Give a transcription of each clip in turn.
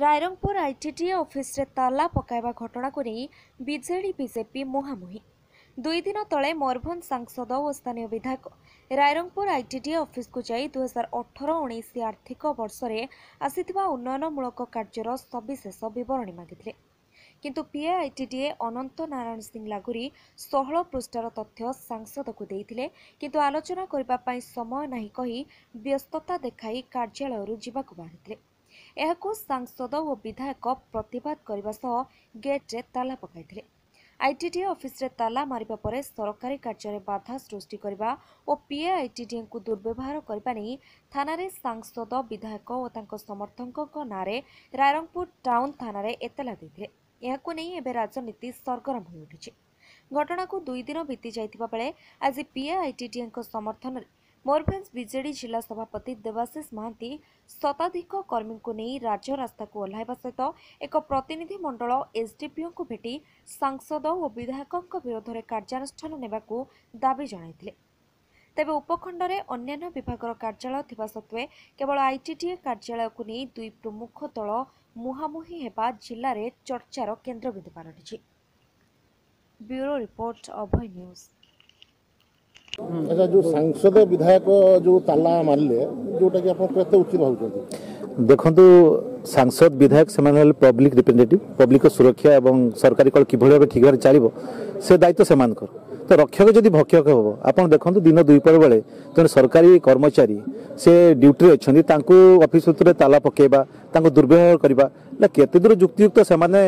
Rairangpur ITA ଅଫିସରେ ତାଲା ପକାଇବା ଘଟଣାକୁ ନେଇ ବିଜେଡ଼ି ବିଜେପି ମୁହାଁମୁହିଁ ଦୁଇ ଦିନ ତଳେ ମୟୂରଭଞ୍ଜ ସାଂସଦ ଓ ସ୍ଥାନୀୟ ବିଧାୟକ ରାଇରଙ୍ଗପୁର ଆଇଟିଏ ଅଫିସକୁ ଯାଇ ଦୁଇହଜାର ଅଠର ଉଣେଇଶ ଆର୍ଥିକ ବର୍ଷରେ ଆସିଥିବା ଉନ୍ନୟନମୂଳକ କାର୍ଯ୍ୟର ସବିଶେଷ ବିବରଣୀ ମାଗିଥିଲେ କିନ୍ତୁ ପିଏ ଆଇଟିଏ ଅନନ୍ତ ନାରାୟଣ ସିଂ ଲାଗୁରି ଷୋହଳ ପୃଷ୍ଠାର ତଥ୍ୟ ସାଂସଦକୁ ଦେଇଥିଲେ କିନ୍ତୁ ଆଲୋଚନା କରିବା ପାଇଁ ସମୟ ନାହିଁ କହି ବ୍ୟସ୍ତତା ଦେଖାଇ କାର୍ଯ୍ୟାଳୟରୁ ଯିବାକୁ ବାହାରିଥିଲେ ଏହାକୁ ସାଂସଦ ଓ ବିଧାୟକ ପ୍ରତିବାଦ କରିବା ସହ ଗେଟ୍ରେ ତାଲା ପକାଇଥିଲେ ଆଇଟିଡିଏ ଅଫିସରେ ତାଲା ମାରିବା ପରେ ସରକାରୀ କାର୍ଯ୍ୟରେ ବାଧା ସୃଷ୍ଟି କରିବା ଓ ପିଏ ଆଇଟିଡିଏଙ୍କୁ ଦୁର୍ବ୍ୟବହାର କରିବା ନେଇ ଥାନାରେ ସାଂସଦ ବିଧାୟକ ଓ ତାଙ୍କ ସମର୍ଥକଙ୍କ ନାଁରେ ରାଇରଙ୍ଗପୁର ଟାଉନ୍ ଥାନାରେ ଏତଲା ଦେଇଥିଲେ ଏହାକୁ ନେଇ ଏବେ ରାଜନୀତି ସରଗରମ ହୋଇଉଠିଛି ଘଟଣାକୁ ଦୁଇ ଦିନ ବିତି ଯାଇଥିବା ବେଳେ ଆଜି ପିଏ ଆଇଟିଡିଏଙ୍କ ସମର୍ଥନରେ ମୟୂରଭଞ୍ଜ ବିଜେଡି ଜିଲ୍ଲା ସଭାପତି ଦେବାଶିଷ ମହାନ୍ତି ଶତାଧିକ କର୍ମୀଙ୍କୁ ନେଇ ରାଜ୍ୟ ରାସ୍ତାକୁ ଓହ୍ଲାଇବା ସହିତ ଏକ ପ୍ରତିନିଧି ମଣ୍ଡଳ ଏସ୍ଡିପିଓଙ୍କୁ ଭେଟି ସାଂସଦ ଓ ବିଧାୟକଙ୍କ ବିରୋଧରେ କାର୍ଯ୍ୟାନୁଷ୍ଠାନ ନେବାକୁ ଦାବି ଜଣାଇଥିଲେ ତେବେ ଉପଖଣ୍ଡରେ ଅନ୍ୟାନ୍ୟ ବିଭାଗର କାର୍ଯ୍ୟାଳୟ ଥିବା ସତ୍ତ୍ୱେ କେବଳ ଆଇଟିଟିଏ କାର୍ଯ୍ୟାଳୟକୁ ନେଇ ଦୁଇ ପ୍ରମୁଖ ଦଳ ମୁହାଁମୁହିଁ ହେବା ଜିଲ୍ଲାରେ ଚର୍ଚ୍ଚାର କେନ୍ଦ୍ରବିନ୍ଦୁ ପାଲଟିଛି ବ୍ୟୁରୋ ରିପୋର୍ଟ ଅଭୟ ନ୍ୟୁଜ୍ ଆଚ୍ଛା ଯେଉଁ ସାଂସଦ ବିଧାୟକ ଯେଉଁ ତାଲା ମାରିଲେ ଯେଉଁଟାକି ଆପଣ କେତେ ଉଚିତ ଭାବୁଛନ୍ତି ଦେଖନ୍ତୁ ସାଂସଦ ବିଧାୟକ ସେମାନେ ହେଲେ ପବ୍ଲିକ ରିପ୍ରେଜେଣ୍ଟେଟିଭ୍ ପବ୍ଲିକର ସୁରକ୍ଷା ଏବଂ ସରକାରୀ କଳ କିଭଳି ଭାବେ ଠିକ୍ ଭାବରେ ଚାଲିବ ସେ ଦାୟିତ୍ୱ ସେମାନଙ୍କର ତ ରକ୍ଷକ ଯଦି ଭକ୍ଷକ ହେବ ଆପଣ ଦେଖନ୍ତୁ ଦିନ ଦୁଇପହର ବେଳେ ଜଣେ ସରକାରୀ କର୍ମଚାରୀ ସେ ଡ୍ୟୁଟିରେ ଅଛନ୍ତି ତାଙ୍କୁ ଅଫିସ ସୂତ୍ରରେ ତାଲା ପକାଇବା ତାଙ୍କୁ ଦୁର୍ବ୍ୟବହାର କରିବା ନା କେତେ ଦୂର ଯୁକ୍ତିଯୁକ୍ତ ସେମାନେ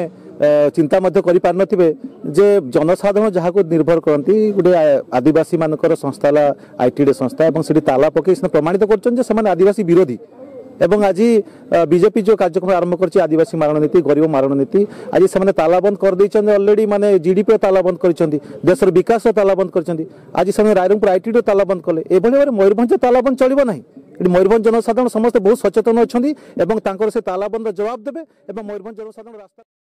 চিন্তা ମଧ୍ୟ କରିପାରିନଥିବେ ଯେ ଜନସାଧାରଣ ଯାହାକୁ ନିର୍ଭର କରନ୍ତି ଗୋଟେ ଆଦିବାସୀମାନଙ୍କର ସଂସ୍ଥା ହେଲା ଆଇ ଟି ଡି সংস্থা এবং সেটি তালা পকাই সে প্রমাণিত করছেন যে সে আদিবাসী বিরোধী এবং আজি বিজেপি যে কার্যক্রম আরম্ভ করছে আদিবাসী মারণ নীতি গরিব মারণ নীতি আজি সে করে দিয়েছেন অলরেডি মানে জিডিপি তালা বন্ধ করেছেন দেশের বিকাশ তালা বন্ধ করেছেন আজ সে রায়রঙ্গপুর আইটি বন্ধ কলে এভাবে ভাবে ময়ূরভঞ্জ তালা বন্ধ চলবে না এটি ময়ূরভঞ্জ জনসাধারণ সমস্ত বহু সচেতন অনেক এবং তাঁর সে তালা বন্ধ জবাব দেবে এবং ময়ূরভঞ্জ জনসাধারণ রাস্তা